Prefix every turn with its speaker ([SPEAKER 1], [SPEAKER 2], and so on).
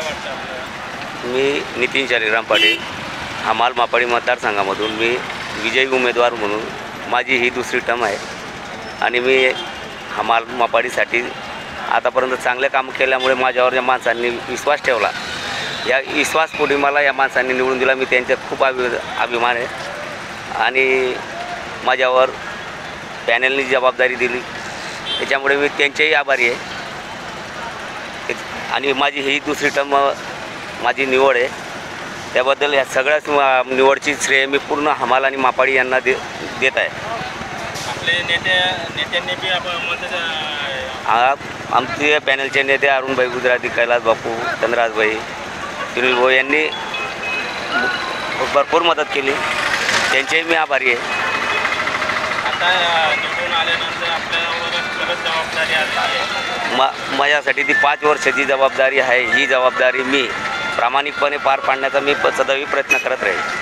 [SPEAKER 1] वाटतं आपल्याला?
[SPEAKER 2] मी नितीन शालिराम पाटील हमाल मापाडी मतदारसंघामधून मी विजयी उमेदवार म्हणून माझी ही दुसरी टर्म आहे. आणि मी हमाल मापाडीसाठी आतापर्यंत चांगले काम केल्यामुळे माझ्यावर या माणसांनी विश्वास ठेवला. या विश्वास मला या माणसांनी निवडून दिला. मी त्यांचा खूप अभि अभिमान आहे. आणि माझ्यावर पॅनलनी जबाबदारी दिली. त्याच्यामुळे मी त्यांचेही आभारी आहे. आणि माझी ही दुसरी टर्म माझी निवड आहे. त्याबद्दल ह्या सगळ्याच निवडची श्रेय मी पूर्ण हमाल आणि मापाडी यांना दे देत आहे.
[SPEAKER 1] आपले नेते नेत्यांनी बी
[SPEAKER 2] आमचे पॅनलचे नेते अरुणभाई गुजराती कैलास बापू चंद्रराजभाई सुनील भाऊ यांनी भरपूर मदत केली. त्यांचेही मी आभारी आहे.
[SPEAKER 1] आता निवडून आल्यानंतर आपल्यावर परत जबाबदारी आली आहे
[SPEAKER 2] मा माझ्यासाठी ती पाच वर्षाची जबाबदारी आहे ही जबाबदारी मी प्रामाणिकपणे पार पाडण्याचा मी प- सदैवी प्रयत्न करत राहील.